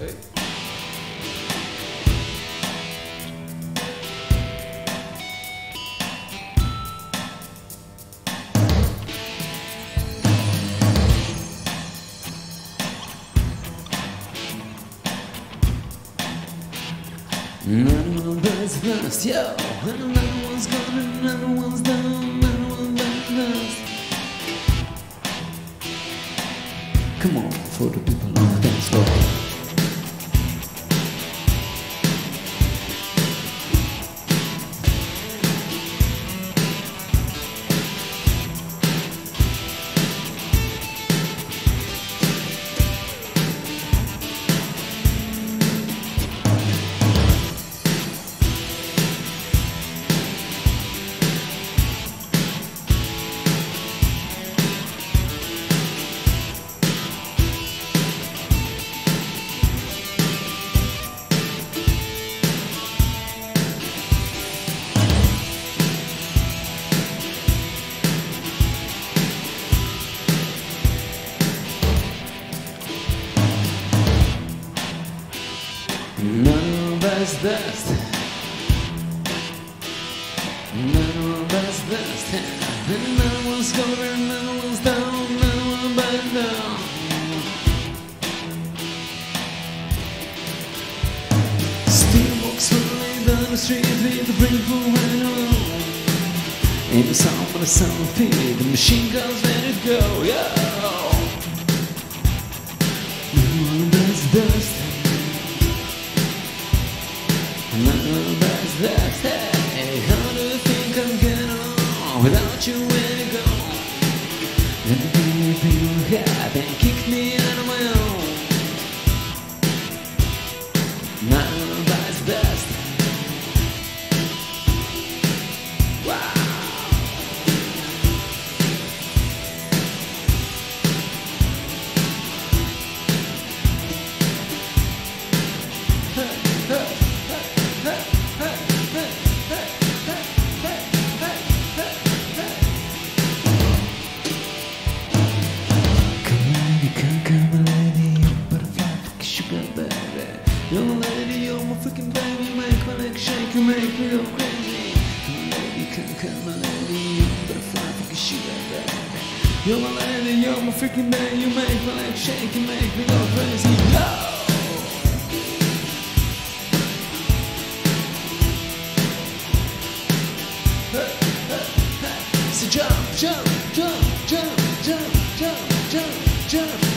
Another one's first, yo. Another one's gone, one's last. Come on, for the people on the dance floor. None of us best. None of us best. And none one's going, none one's down, none one back down. Still walks slowly down the street with the for right along. In the sound of the sound feed, the machine guns ready to go, yeah. None of us That's, that's, hey, how do you think I'm getting on without you baby. You're a lady, you're my freaking baby, make my leg shake, you make me go crazy. Come lady, come, come lady, you better butterfly, fuck sugar baby. You're my lady, you're my freaking baby, you make my leg shake, you make me go crazy. Jump, jump, jump, jump, jump, jump, jump. Jump,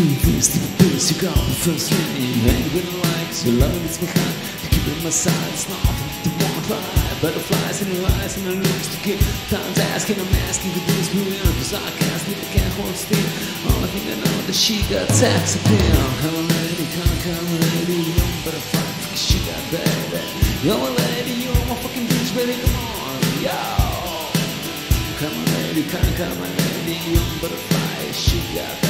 pretty little thing, face to the base. You got the first lady, anybody likes your love is behind. To keep it my side, it's nothing to want try. Butterflies in your eyes and the looks to give. Time's asking, I'm asking to this blue cause I can't sleep, I can't hold still. All I think I know that she got sex appeal. Come on, lady, come, come, lady, young butterfly, fuck she got baby. You're a lady, you're my fucking bitch, baby, come on, yo. Come on, lady, come, come, lady, you young butterfly, she got baby.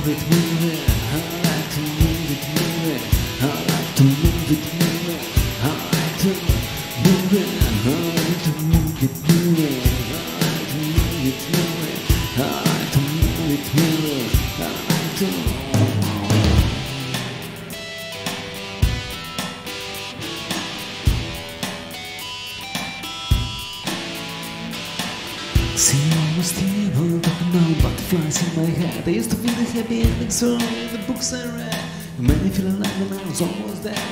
move it, move it. I like to move it, move it. I like to move it, move it. I like to move it. I like to move it, move it. I like to move it, move it. I like to move it, move it. I like to. See all the all talking about butterflies in my head. I used to feel the happy ending so in the books I read. It made me feel alive when I was almost there.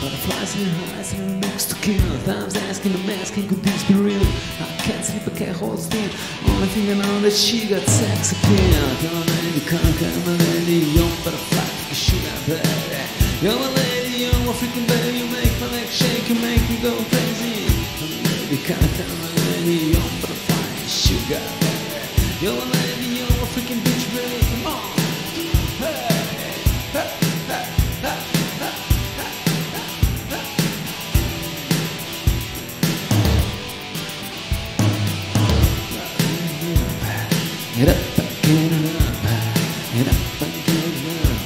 Butterflies in her eyes and her looks to kill. Thumbs asking, I'm asking, could this be real? I can't sleep, I can't hold still. Only thing I know that she got sex appeal. Come on, lady, come, come on, lady, young butterfly, a shit out there. You're my lady, you're my freaking baby, you make my legs shake, you make me go crazy. Come on, lady, on, young butterfly, sugar. You're my lady, you're my freaking bitch, baby, come on. Hey. Get up and get up, get up and get up,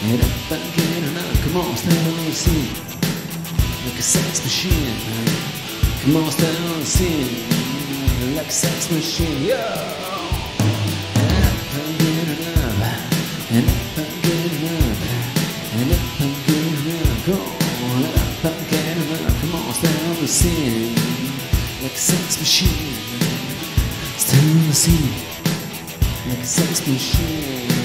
get up and get up. Come on, stand on the scene like a sex machine. Come on, stand on the scene like sex machine. Up and get up, get up and get up, get up and get up. Go on, get up and get up. Come on, stand on the scene like a sex machine. Stand on the scene like a sex machine.